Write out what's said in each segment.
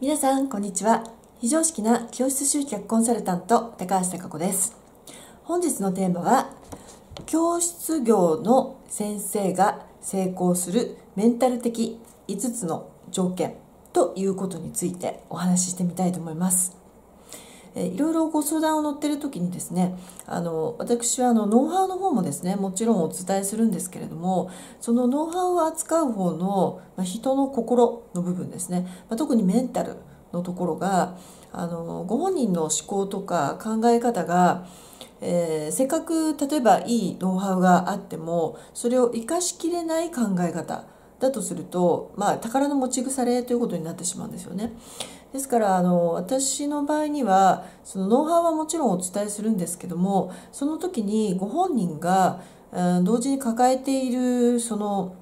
皆さんこんにちは。非常識な教室集客コンサルタント高橋貴子です。本日のテーマは教室業の先生が成功するメンタル的5つの条件ということについてお話ししてみたいと思います。えいろいろご相談を乗ってる時にですねあの私はあのノウハウの方もですねもちろんお伝えするんですけれどもそのノウハウを扱う方の、ま人の心の部分ですね、ま特にメンタルのところがあのご本人の思考とか考え方がえー、せっかく例えばいいノウハウがあってもそれを生かしきれない考え方だとすると、まあ、宝の持ち腐れということになってしまうんですよね。ですからあの私の場合にはそのノウハウはもちろんお伝えするんですけどもその時にご本人が、同時に抱えているその、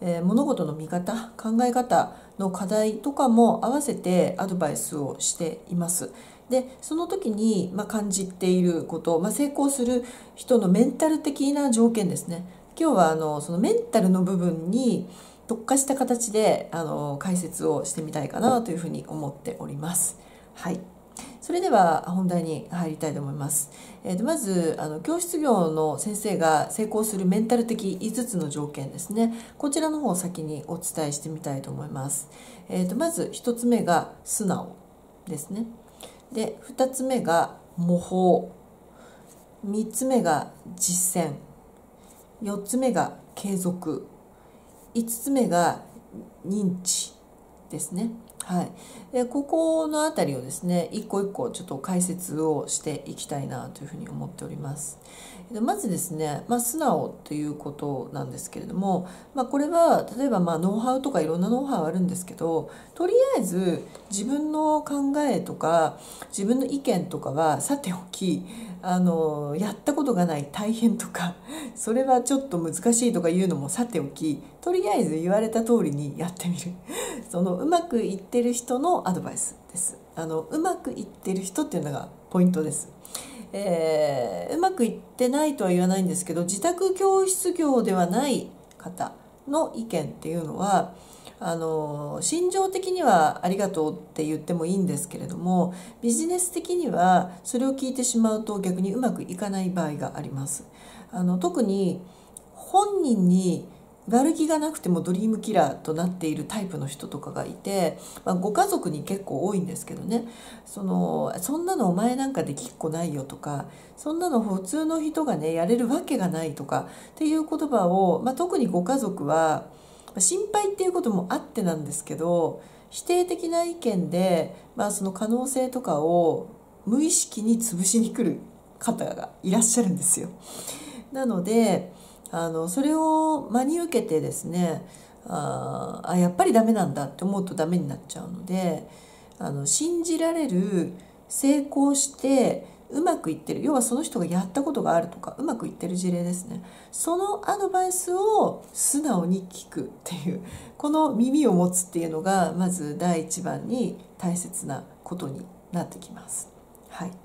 えー、物事の見方考え方の課題とかも合わせてアドバイスをしています。でその時に、まあ、感じていること、まあ、成功する人のメンタル的な条件ですね今日はあのそのメンタルの部分に特化した形であの解説をしてみたいかなというふうに思っております。はい。それでは本題に入りたいと思います。えー、とまずあの教室業の先生が成功するメンタル的5つの条件ですね。こちらの方を先にお伝えしてみたいと思います。えー、とまず1つ目が素直ですね。で2つ目が模倣。3つ目が実践。4つ目が継続。5つ目が認知ですね。はい、でここの辺りをですね一個一個ちょっと解説をしていきたいなというふうに思っております。まずですね、まあ、素直ということなんですけれども、まあ、これは例えばまあノウハウとかいろんなノウハウあるんですけどとりあえず自分の考えとか自分の意見とかはさておきあのやったことがない大変とかそれはちょっと難しいとかいうのもさておきとりあえず言われた通りにやってみるそのうまくいっててる人のアドバイスですあのうまくいってる人っていうのがポイントですえー、うまくいってないとは言わないんですけど自宅教室業ではない方の意見っていうのはあの心情的にはありがとうって言ってもいいんですけれどもビジネス的にはそれを聞いてしまうと逆にうまくいかない場合があります。あの特に本人に悪気がなくてもドリームキラーとなっているタイプの人とかがいて、まあ、ご家族に結構多いんですけどねそのそんなのお前なんかできっこないよとかそんなの普通の人がねやれるわけがないとかっていう言葉を、まあ、特にご家族は心配っていうこともあってなんですけど否定的な意見で、まあ、その可能性とかを無意識に潰しに来る方がいらっしゃるんですよ。なのであのそれを真に受けてですねああやっぱりダメなんだって思うとダメになっちゃうのであの信じられる成功してうまくいってる要はその人がやったことがあるとかうまくいってる事例ですねそのアドバイスを素直に聞くっていうこの耳を持つっていうのがまず第一番に大切なことになってきます。はい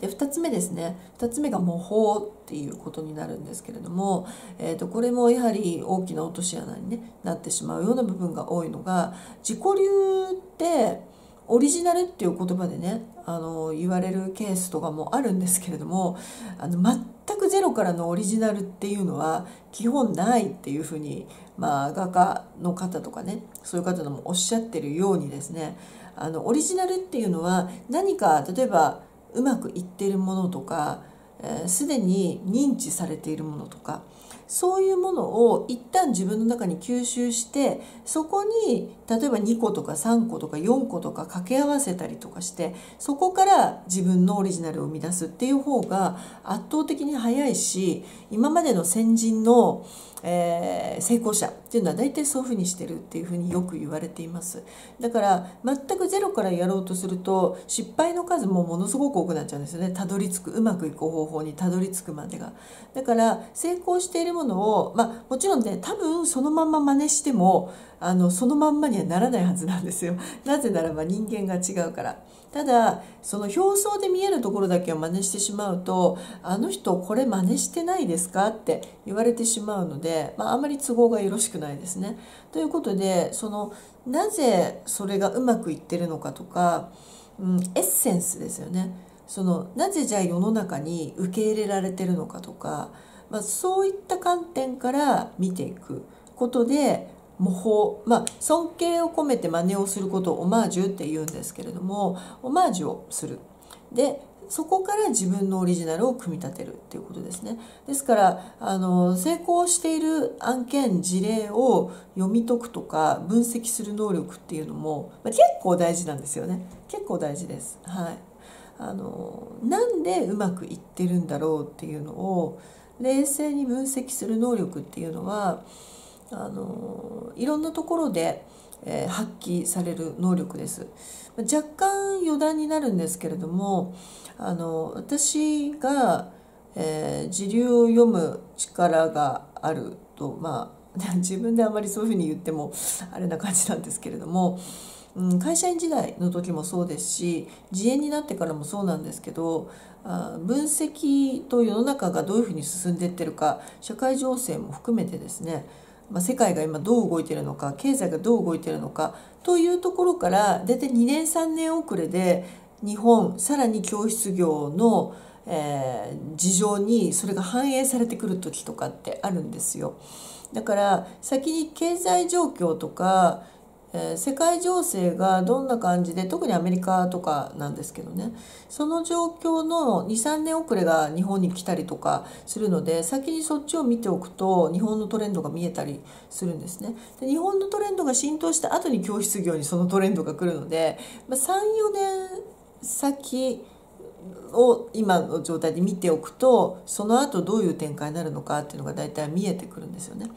で2つ目ですね。2つ目が模倣っていうことになるんですけれども、えー、とこれもやはり大きな落とし穴に、ね、なってしまうような部分が多いのが自己流ってオリジナルっていう言葉でねあの言われるケースとかもあるんですけれどもあの全くゼロからのオリジナルっていうのは基本ないっていうふうに、まあ、画家の方とかねそういう方のもおっしゃってるようにですねあのオリジナルっていうのは何か例えばうまくいっているものとかすで、えー、に認知されているものとかそういうものを一旦自分の中に吸収してそこに例えば2個とか3個とか4個とか掛け合わせたりとかしてそこから自分のオリジナルを生み出すっていう方が圧倒的に早いし今までの先人のえー、成功者っていうのは大体そういうふうにしてるっていうふうによく言われています。だから全くゼロからやろうとすると失敗の数もものすごく多くなっちゃうんですよね。たどり着くうまくいく方法にたどり着くまでが。だから成功しているものをまあもちろんね多分そのまんま真似してもあのそのまんまにはならないはずなんですよ。なぜならば人間が違うから。ただその表層で見えるところだけを真似してしまうとあの人これ真似してないですか？って言われてしまうので、まあ、あまり都合がよろしくないですね。ということでそのなぜそれがうまくいってるのかとか、うん、エッセンスですよね。そのなぜじゃあ世の中に受け入れられてるのかとか、まあ、そういった観点から見ていくことで模倣まあ尊敬を込めて真似をすることをオマージュって言うんですけれどもオマージュをする。でそこから自分のオリジナルを組み立てるっていうことですね。ですからあの成功している案件事例を読み解くとか分析する能力っていうのも、まあ、結構大事なんですよね。結構大事です。はい。あのなんでうまくいってるんだろうっていうのを冷静に分析する能力っていうのはあのいろんなところで、えー、発揮される能力です。若干余談になるんですけれどもあの私が、えー、自流を読む力があるとまあ 自分であまりそういうふうに言ってもあれな感じなんですけれども、うん、会社員時代の時もそうですし自営になってからもそうなんですけどあ分析と世の中がどういうふうに進んでいってるか社会情勢も含めてですねま、世界が今どう動いてるのか経済がどう動いてるのかというところから大体2年3年遅れで日本さらに教室業の、えー、事情にそれが反映されてくる時とかってあるんですよ。だから先に経済状況とかえ、世界情勢がどんな感じで特にアメリカとかなんですけどねその状況の23年遅れが日本に来たりとかするので先にそっちを見ておくと日本のトレンドが見えたりするんですね。で日本のトレンドが浸透した後に教室業にそのトレンドが来るので、まあ、34年先を今の状態で見ておくとその後どういう展開になるのかっていうのが大体見えてくるんですよね。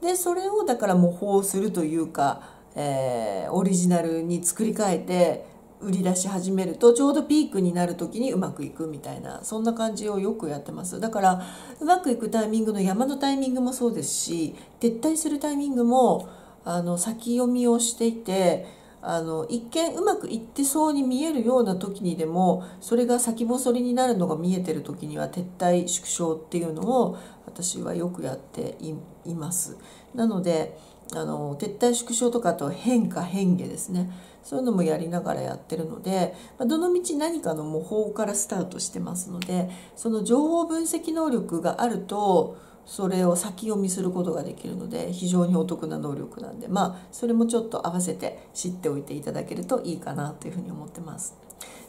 でそれをだから模倣するというかえー、オリジナルに作り変えて売り出し始めるとちょうどピークになる時にうまくいくみたいなそんな感じをよくやってますだからうまくいくタイミングの山のタイミングもそうですし撤退するタイミングもあの先読みをしていてあの一見うまくいってそうに見えるような時にでもそれが先細りになるのが見えてる時には撤退縮小っていうのを私はよくやっています。なのであの撤退縮小とかあと変化変化ですねそういうのもやりながらやってるのでどのみち何かの模倣からスタートしてますのでその情報分析能力があるとそれを先読みすることができるので非常にお得な能力なんでまあそれもちょっと合わせて知っておいていただけるといいかなというふうに思ってます。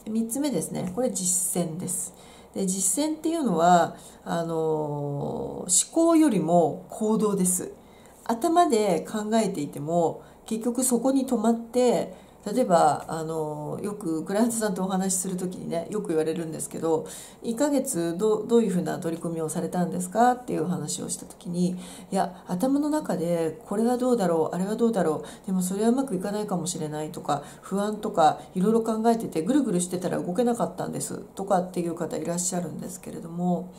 3つ目ですねこれ実践です。で実践っていうのはあの思考よりも行動です。頭で考えていても結局そこに止まって例えばあのよくクライアントさんとお話しする時にねよく言われるんですけど1ヶ月どどういうふうな取り組みをされたんですか？っていう話をした時にいや頭の中でこれはどうだろう？あれはどうだろう？でもそれはうまくいかないかもしれないとか不安とかいろいろ考えててぐるぐるしてたら動けなかったんですとかっていう方いらっしゃるんですけれども。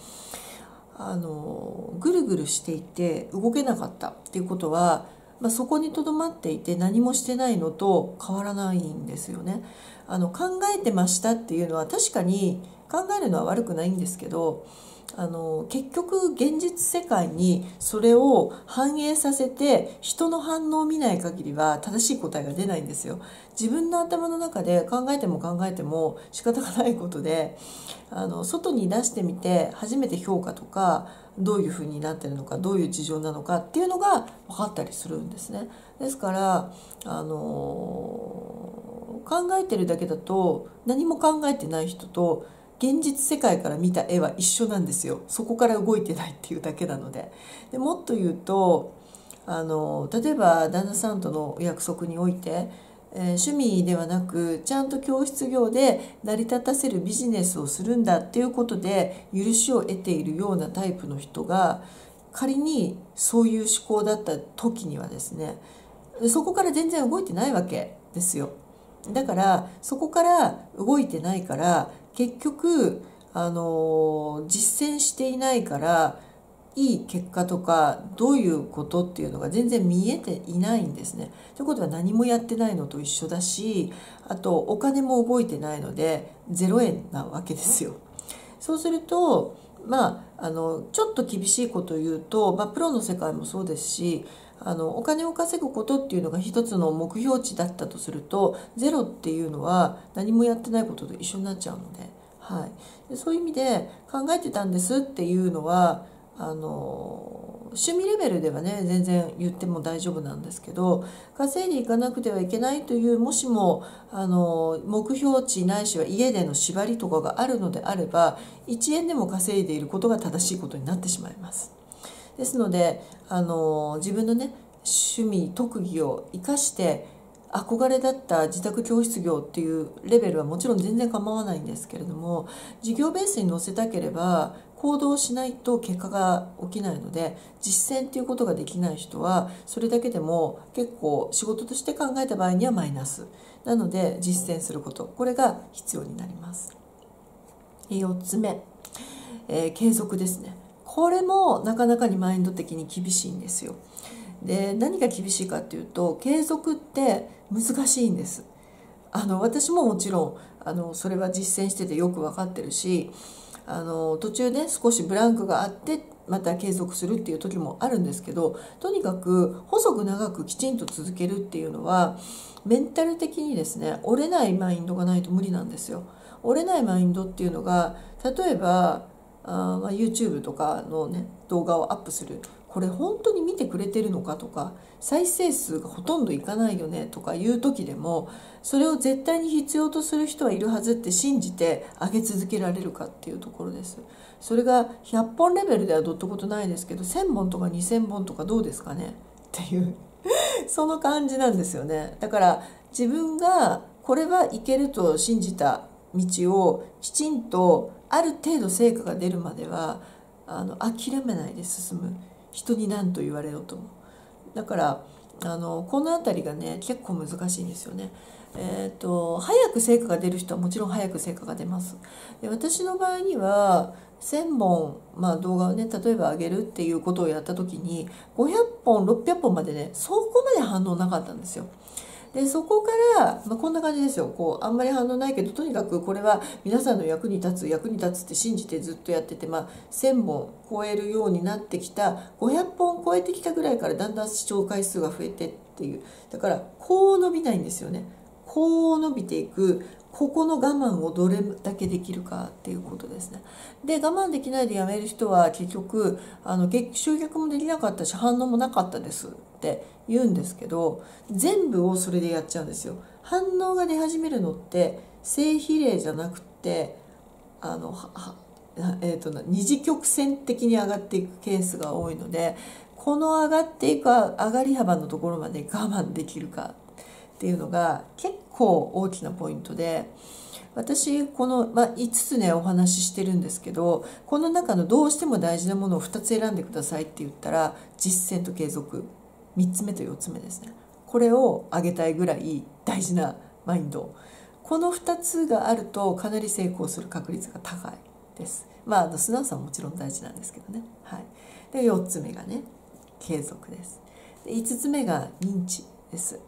あのぐるぐるしていて動けなかったっていうことは、まあ、そこにとどまっていて何もしてないのと変わらないんですよね。あの考えてましたっていうのは確かに考えるのは悪くないんですけどあの結局現実世界にそれを反映させて人の反応を見ない限りは正しい答えが出ないんですよ。自分の頭の中で考えても考えても仕方がないことであの外に出してみて初めて評価とかどういうふうになってるのかどういう事情なのかっていうのが分かったりするんですね。ですからあの考えてるだけだと何も考えてない人と現実世界から見た絵は一緒なんですよそこから動いてないっていうだけなのででもっと言うとあの例えば旦那さんとのお約束において、えー、趣味ではなくちゃんと教室業で成り立たせるビジネスをするんだっていうことで許しを得ているようなタイプの人が仮にそういう思考だった時にはですねそこから全然動いてないわけですよ。だからそこから動いてないから結局あの実践していないからいい結果とかどういうことっていうのが全然見えていないんですね。ということは何もやってないのと一緒だしあとお金も動いてないので0円なわけですよ。そうするとまあ、あのちょっと厳しいことを言うと、まあ、プロの世界もそうですしあのお金を稼ぐことっていうのが一つの目標値だったとするとゼロっていうのは何もやってないことと一緒になっちゃうので,、はい、でそういう意味で考えてたんですっていうのはあの趣味レベルではね全然言っても大丈夫なんですけど稼いでいかなくてはいけないというもしもあの目標値ないしは家での縛りとかがあるのであれば1円でも稼いでいることが正しいことになってしまいます。ですのであの自分のね趣味特技を生かして憧れだった自宅教室業っていうレベルはもちろん全然構わないんですけれども事業ベースに載せたければ行動しないと結果が起きないので実践っていうことができない人はそれだけでも結構仕事として考えた場合にはマイナス。なので実践すること。これが必要になります。4つ目、えー、継続ですね。これもなかなかにマインド的に厳しいんですよで何が厳しいかっていうと継続って難しいんですあの私ももちろんあのそれは実践しててよく分かってるしあの途中ね少しブランクがあってまた継続するっていう時もあるんですけどとにかく細く長くきちんと続けるっていうのはメンタル的にですね折れないマインドがないと無理なんですよ。折れないマインドっていうのが例えばあ、まあ、YouTube とかのね動画をアップするこれ本当に見てくれてるのかとか再生数がほとんどいかないよねとかいう時でもそれを絶対に必要とする人はいるはずって信じて上げ続けられるかっていうところです。それが100本レベルではどったことないですけど1000本とか2000本とかどうですかね？っていう その感じなんですよね。だから自分がこれはいけると信じた道をきちんとある程度成果が出るまではあの諦めないで進む。人に何と言われようともだからあのこの辺りがね結構難しいんですよね。えーと、早く成果が出る人はもちろん早く成果が出ます。で私の場合には1,000本、まあ、動画をね例えば上げるっていうことをやった時に500本600本までねそこまで反応なかったんですよ。でそこから、まあ、こんな感じですよ。こうあんまり反応ないけどとにかくこれは皆さんの役に立つ役に立つって信じてずっとやってて、まあ、1,000本超えるようになってきた500本超えてきたぐらいからだんだん視聴回数が増えてっていう。だからこう伸びないんですよね。こう伸びていく。ここの我慢をどれだけできるかっていうことですね。で我慢できないでやめる人は結局あの集客もできなかったし反応もなかったですって言うんですけど全部をそれでやっちゃうんですよ。反応が出始めるのって正比例じゃなくてあのえーと、二次曲線的に上がっていくケースが多いのでこの上がっていく上がり幅のところまで我慢できるかっていうのが結構大きなポイントで私この、まあ、5つねお話ししてるんですけどこの中のどうしても大事なものを2つ選んでくださいって言ったら実践と継続。3つ目と4つ目ですね。これを上げたいぐらい大事なマインド。この2つがあるとかなり成功する確率が高いです。まああの素直さももちろん大事なんですけどね。はい。で4つ目がね継続です。で5つ目が認知です。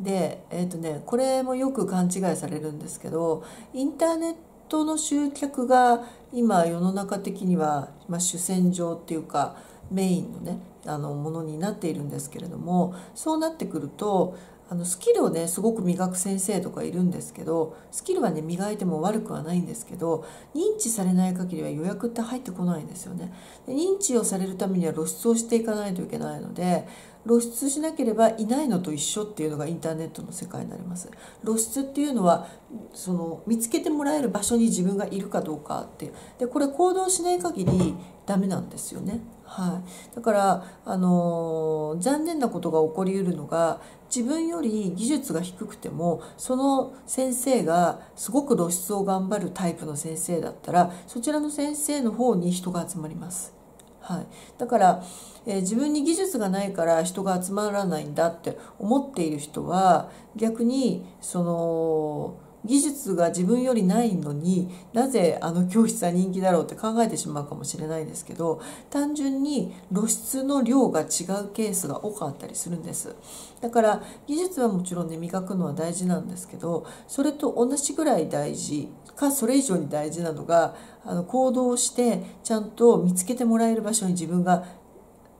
でえ、ー、とねこれもよく勘違いされるんですけどインターネットの集客が今世の中的には、まあ、主戦場っていうかメインのねあのものになっているんですけれどもそうなってくるとあのスキルをねすごく磨く先生とかいるんですけどスキルはね磨いても悪くはないんですけど認知されない限りは予約って入ってこないんですよね。で認知をされるためには露出をしていかないといけないので露出しなければいないのと一緒っていうのがインターネットの世界になります。露出っていうのはその見つけてもらえる場所に自分がいるかどうかってでこれ行動しない限りダメなんですよね。はい、だから、あのー、残念なことが起こりうるのが自分より技術が低くてもその先生がすごく露出を頑張るタイプの先生だったらそちらの先生の方に人が集まります。はい、だから、えー、自分に技術がないから人が集まらないんだって思っている人は逆にその技術が自分よりないのになぜあの教室は人気だろうって考えてしまうかもしれないですけど単純に露出の量が違うケースが多かったりするんです。だから技術はもちろんね磨くのは大事なんですけどそれと同じぐらい大事かそれ以上に大事なのがあの行動してちゃんと見つけてもらえる場所に自分が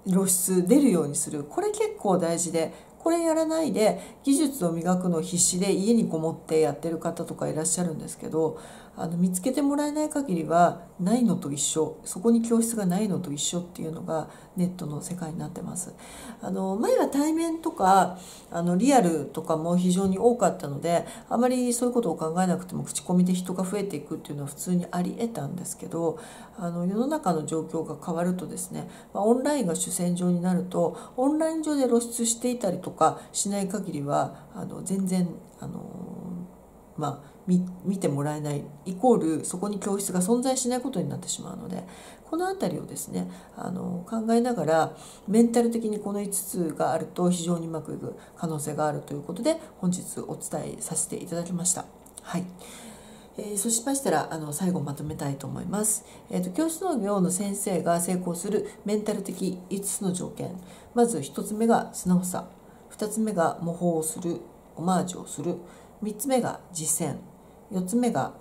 露出出るようにする。これ結構大事でこれやらないで技術を磨くの必死で家にこもってやってる方とかいらっしゃるんですけどあの見つけてもらえない限りはないのと一緒そこに教室がないのと一緒っていうのがネットの世界になってます。あの前は対面とかあのリアルとかも非常に多かったのであまりそういうことを考えなくても口コミで人が増えていくっていうのは普通にあり得たんですけどあの世の中の状況が変わるとですね、まあ、オンラインが主戦場になるとオンライン上で露出していたりとかしない限りはあの全然あのまあ見てもらえないイコールそこに教室が存在しないことになってしまうのでこの辺りをですねあの考えながらメンタル的にこの5つがあると非常にうまくいく可能性があるということで本日お伝えさせていただきました。はい。えー、そうしましたらあの最後まとめたいと思います、えーと、教室の業の先生が成功するメンタル的5つの条件。まず1つ目が素直さ。2つ目が模倣をするオマージュをする。3つ目が実践4つ目が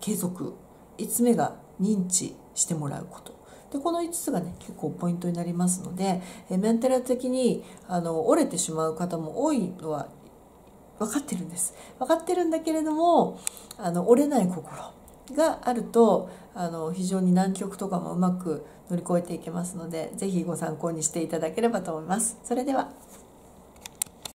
継続。5つ目が認知してもらうこと。でこの5つがね結構ポイントになりますのでえメンタル的にあの折れてしまう方も多いのは分かってるんです。分かってるんだけれどもあの折れない心があるとあの非常に難局とかもうまく乗り越えていけますので是非ご参考にしていただければと思います。それでは。